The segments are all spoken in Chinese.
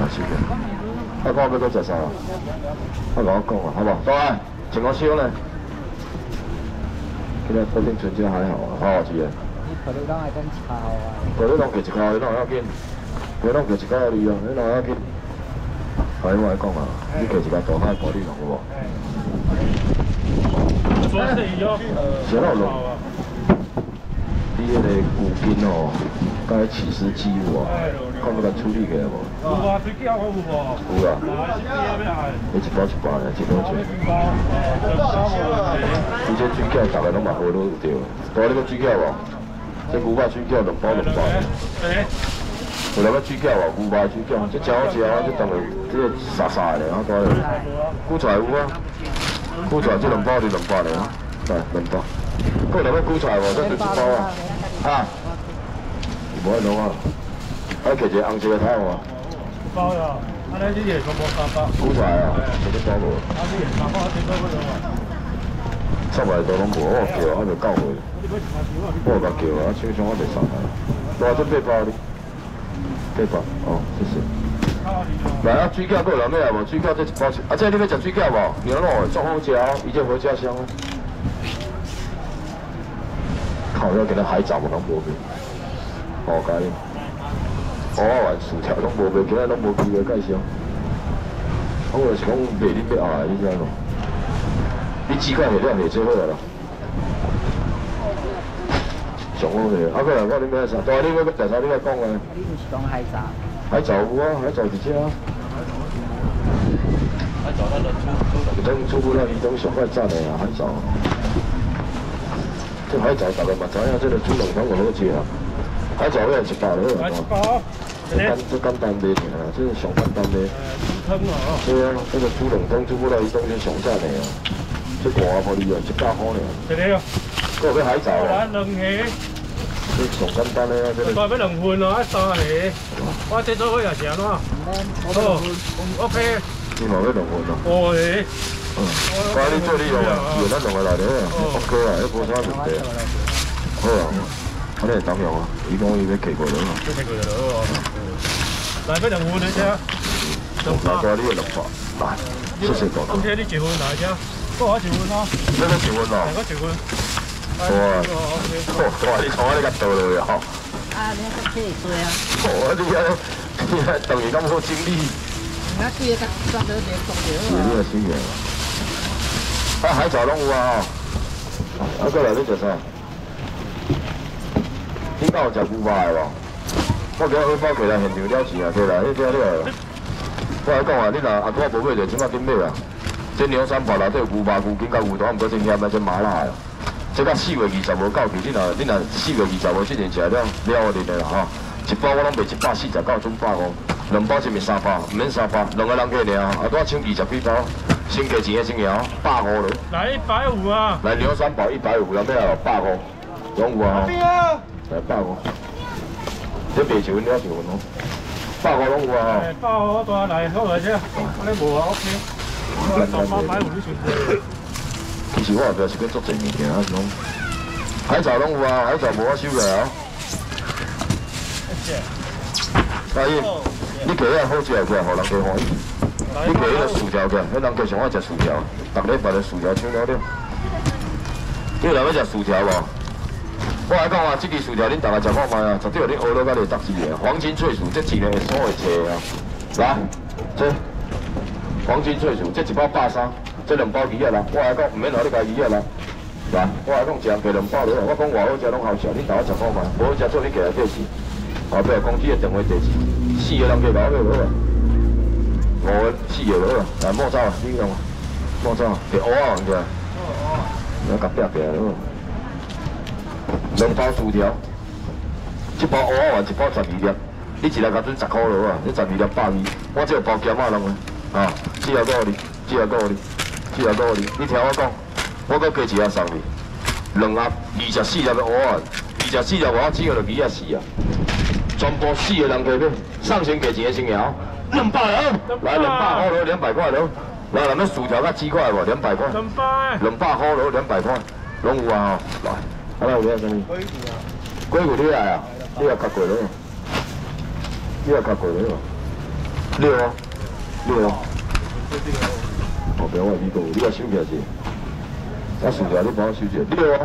啊是的。啊，讲要搁食啥啊？啊，甲我讲啊，好不？好？来，请我烧呢。今日福建春节还好啊，好好吃啊。你可能当爱跟炒啊。可能当给一块，你哪要紧？可能给一块你啊，你哪要紧？係我講啊，呢期時間做開嗰啲龍嘅喎。做死咗。寫落龍。呢個古建哦，該起司雞喎，看唔看處理嘅喎？有啊，水饺我有喎。有啊。你一包一包嘅，一包一包。以前水饺大家拢嘛好多對，多呢個水餃喎，即牛排水餃兩包兩包。有兩個水餃喎，牛排水餃，即真好食啊！即當然即係沙沙嘅，啊，多咧。韭菜有啊，韭菜即兩包就兩包嚟啊，係兩包。嗰兩個韭菜喎，真係一包啊！啊，冇得攞啊！啊，其實紅色嘅睇下喎。包呀，啊你啲嘢全部三包。古菜啊，有啲包无。啊啲嘢三包一千多嗰種啊。出嚟到攏無，我叫啊，就交佢。我甲叫啊，手上我就送來。多少八包哩？八包，哦，谢谢。来啊，水餃，佫有咩啊？无水饺这一包，啊，这你要食水饺无？牛肉的足好食哦，伊這好食香哦。靠，要给他海藻無攏無味，哦，介意。蚵仔丸、薯條攏無味，今日攏無機會介绍。我就是講賣恁要後來，你知無？你幾塊馅料賣最好啦？上好味，啊，個人講你咩啥？但係你嗰個第三你個講啊？你唔是講海藻？海藻有啊，海藻直接啊。海藻那個出出等出不了移動上快炸的啊，海藻。這海藻大概嘛知影，這個煮龍湯就好食啊。海藻要一包了，一包。這簡這簡單賣點啊，这是上簡單的。湯啊！對啊，這個煮龍湯煮不了移動就上炸的啊。这大玻璃啊，一百塊呢。這裡哦。嗰個海藻啊。兩起。这上簡單的啊，這個。代表兩份咯，一三起。我這都可以食咯。哦，OK。你冇咩兩份啊？哦，係。嗯，怪你做呢樣啊，原來仲係嚟嘅，OK 啊，一部三十幾。好啊，我哋等樣啊，如果要俾奇過咗啊。俾奇過咗咯。嚟俾兩份你啫。大概呢個六百，嚟，謝謝哥哥。咁啲結婚嚟啫，嗰個結婚咯。呢個結婚咯。嗰個結婚。哇！哇！你坐喺呢個度咯又。啊，你喺車嚟啊？我啲嘢，啲嘢突然咁好整啲。而家啲嘢得得你熟咗啊！呢個先嘅。啊，海藻攏有啊！啊，過來你食啥？點解有食牛排无？我今日去包过来现场了钱啊，對啦，你聽呢個。我来讲啊，你若阿哥无买就即馬緊買啊。这牛三宝内底有牛排、牛筋、甲牛肚，毋过真鹹啊，真麻辣的。这到四月二十无到期，你若你若四月二十无之前食了了你的啦吼。一包我拢卖一百四十九，準百五。两包一面三包，毋免三包，两个人客爾，啊，多搶二十几包，先價錢嘅先嘅，百五咯。来一百五啊！来牛三宝一百五，有咩啊？百五，拢有啊！邊啊？來百五，這賣一份了一份咯，百五攏有啊！百五我帶來好來啫，我哋無啊，OK。其实我後邊是去做正物件啊，種海藻拢有啊，海藻无我收来啊。阿姨。你摕遐好食起來，互人家歡喜。你摕迄個薯條起來，迄人家上愛食薯条，逐禮拜的薯條搶了了。你有人要食薯條無？我来讲啊，这支薯条恁大家食看覓啊，絕對有恁學到甲你得志嘅。黄金脆薯，这一年會所會切啊。来，这黄金脆薯，这一包百三，这两包二啊啦。我来讲，唔免互你家二啊啦。来，我来讲，食人計兩包了。我讲外好食拢好食，恁大家食看覓，無好食做你家來計錢。後壁公司嘅電話地址。四个人計搞咩佬啊？五个四個佬啊！来莫走啊！呢個莫走啊！係蚵仔王嘅，我夾壁嘅佬。兩包薯条，一包蚵仔王，一包十二粒。你一日甲準十块落啊！你十二粒百二，我只有包咸啊，攏啊！啊，只有夠你，只有夠你，只有夠你。你听我讲，我搁加一下送你，两盒二十四粒的蚵仔王，二十四粒我只要就几啊四啊！全部四个人計咩？上先給錢嘅先嘅兩百啊！来两百块咯，两百块咯。来，咱們薯条甲鸡块无？两百块，两百。兩百塊咯，兩百块，拢有啊！來，好啦，有咩生意？龜骨你來啊？你也較貴咯？你也較貴咯？六啊，六啊。哦，别我你讲，你要收起来是？我薯条你帮我收起来，六啊。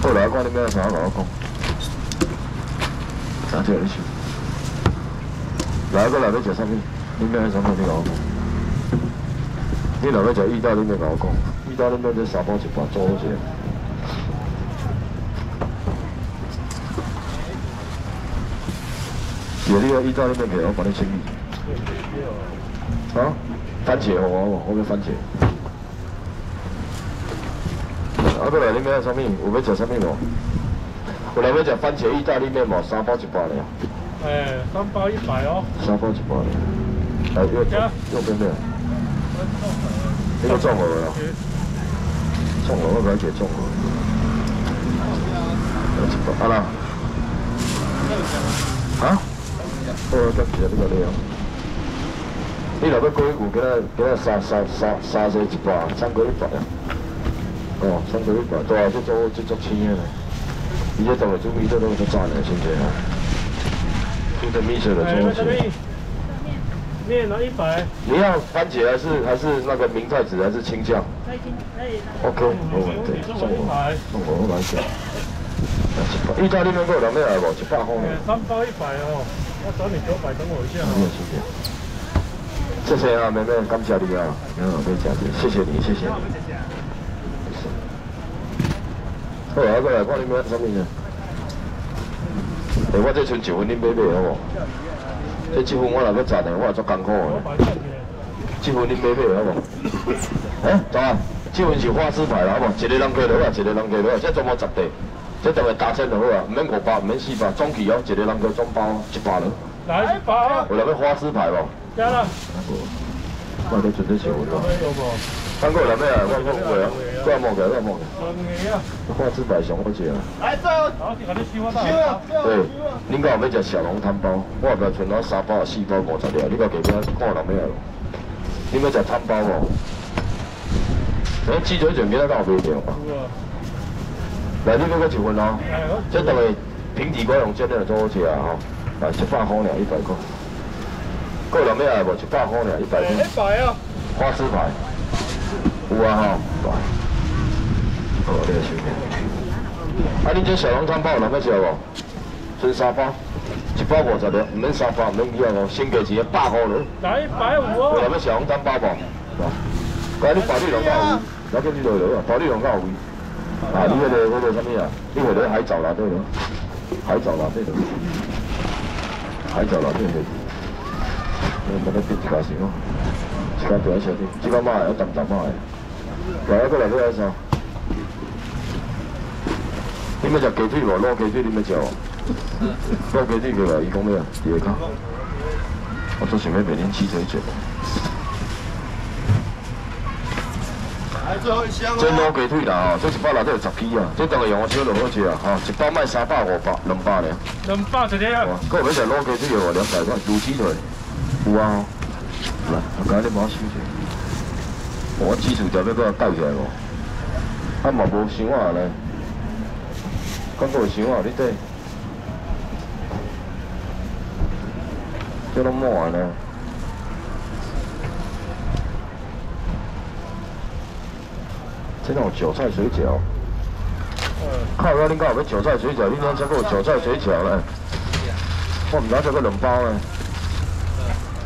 后来看你要啥，跟我讲。啥叫你收？来个来要食啥物？你要啥物你跟我讲。你若要食意大利面，跟我讲。意大利面这三包一包，做好些。有那个意大利面给我帮你清理。啊？番茄好我我要番茄。啊，过来你要啥物？有要食啥物无？过来要食番茄意大利面无？三包一包的。哎，三包一百哦。三包一包的。来，右右边的。这个中了了。中了，我感觉中了。啊啦。啊？好，今次就呢个了。你若要过一股，给他给他三三三三十一百，三个一百啊。哦，三个一百，多啊，这做这做青的呢。伊这当个做米，这当个做炸的，现在啊。做的米色的做起来。面呢一百。你要番茄还是还是那个明太子还是青酱？OK，没问题。送我，送我，我来讲。意大利面够两百来不？一百块。三包一百哦。我找你九百，等我一下。谢谢啊，妹妹，感谢你啊，嗯，没价钱，谢谢你，谢谢。好啊，过来看你买什么呢？哎，我这剩一份，你买买好无？这这份我若要赚的，我也足艰苦的。这份你买买好无？哎，走啊！这份是花枝牌啦，好无？一个人加落啊，一个人加落啊，这总共十对。这等下打千就好啊，唔免五百，唔免四百，总期哦，一个人加总包一百了。来一百。有那个花枝牌无？加了。我都准备收了。三个有咩啊？我讲过啊，过来摸个，过来摸个。花枝牌上好食啊。来走。对，恁家有要食小笼汤包？我后边存了三包、四包、五十了，你家隔壁看人咩啊？你要食汤包无？哎，鸡腿卷今仔敢有卖掉？来，你要个一份哦，这等于平底锅用煎的做好吃啊吼，来一百块俩，一百块。过两咩来无？一百块俩，一百块。一百啊。花枝牌。有啊吼。好，你个收起。啊，你这小笼汤包有要吃无？剩三包，一包五十了，唔免三包，唔免几啊个，先给钱百块了。来一百五哦。有要小笼汤包无？来，你保利龙到位，来叫你落落啊，保利龙到位。啊！你那个那个什么呀？你那个海藻啦，对了，海藻啦，对了，海藻啦，对对。你那个别自家先哦，自家做一小点，这个买要淡淡买。来一个来这啥？你们食鸡腿无？卤鸡腿你们食哦？卤鸡腿叫啊？伊讲咩啊？第二卡。我做想要每年鸡腿食。这卤鸡腿啦吼，这一包内底有十支啊，这当个用我烧就好吃啊，吼，一包卖三百五百两百呢。两百一个啊。各位要食卤鸡腿哦，两百块，卤鸡腿有有啊。来，我讲你帮我收起。我基础条要搁盖起来无？啊嘛无想啊咧，刚过想啊，你对？这拢满呢。这种韭菜水饺，靠！我恁家有要韭菜水饺，恁家这个韭菜水饺咧，我唔知这个两包咧。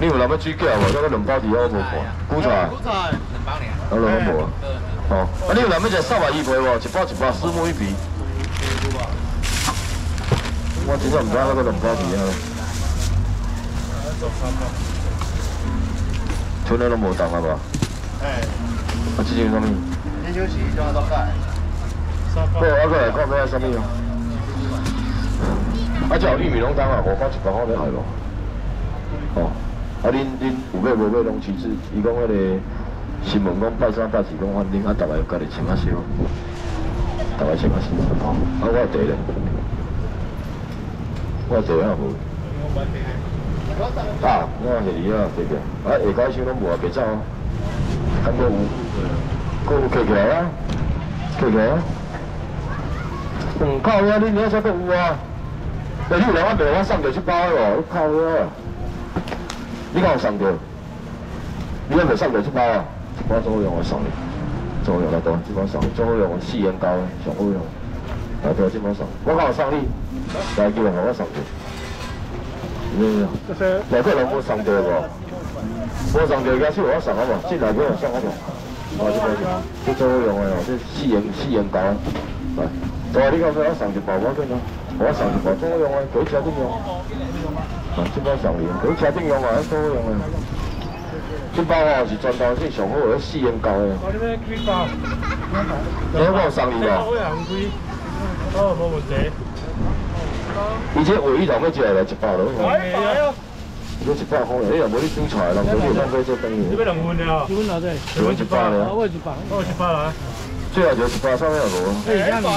你有人要水饺无？那个两包伫好无看？韭菜。韭菜两包尔。好两包无？哦。啊，你有人要食三百一皮无？一包一包，四毛一皮。我真正唔知那个两包伫啊。村里拢无动啊吧？哎。啊，这是啥物？休息一下，大概。对，我过来看咩什么哦。啊，只有玉米浓汤啊，我包一包好咧系咯。哦，啊，恁恁有买无买拢其次，伊讲迄个新闻讲拜三拜四讲反正啊，逐个家己穿啊少，逐个穿啊少。啊，我地咧，我地啊无。啊，我是你啊，对个。啊，下街箱拢无啊，别走啊。看过有。够客起来啊，客起来啊！嗯，靠呀，你你要啥个有啊？哎，你有来我卖我送着这包的无？你靠我！你敢有送着？你敢未送着这包啊？这包最好用我送你，最好用来多，这包送你，最好用四元胶的，上好用。来多这包送，我敢有送你？来叫人给我送着。有没有？这些内底人无送着无？无送着，假使我送好嘛？进来给我送好无？啊，这个这最好用的哦，这四元四元胶的。来，大你讲说我送一包，我跟你我送一包最好用的，几车顶用。啊，这包送你，几车顶用啊，最好用啊。这包哦是专单是上好的四元胶的。我这边几包，你我有送你无？好洋贵，哦，冇问题。而且唯一头要食来一百咯。哎呀，如果一百块，你又无你煮菜，人家你当买做等于。这边两份了，几蚊啊？这？只要一百了，我一百。哦，一百来。最后就一百，上面有无？这一样的。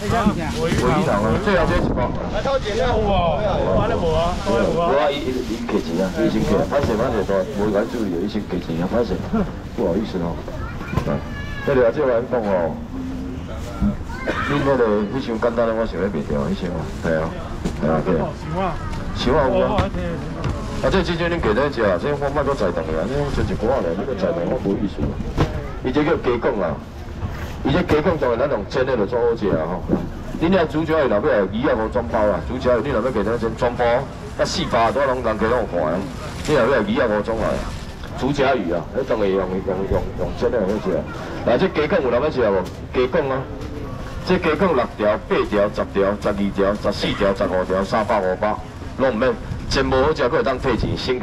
我一堂啊，最后就一百。来偷钱了哇！我咧无啊，我咧无啊。我伊伊伊客钱啊，伊先客，歹势歹势多，无敢注意，伊先给钱啊，歹势，不好意思哦。啊，这里啊，这来讲哦，恁那个迄箱简单的，我想咧卖掉，迄箱啊，系啊，系啊，对啊，行啊，想啊有啊。啊，这真正恁加在食，这我莫搁在动啦，你做一寡咧，你搁在动我无意思。伊这叫加工啊，伊这加工当然咱用煎的就做好食啊吼。恁遐主角若要鱼啊无装包啊，主角你若要加在煎装包，啊四包都拢人家拢有看啊。你若要鱼啊无装来，竹夹鱼啊，迄当然用用用用煎的好食。来，这加工有人要食无？加工啊，这加工六条、八条、十条、十二条、十四条、十五条，三百五百，拢毋免。真无好食，佫会当退钱，先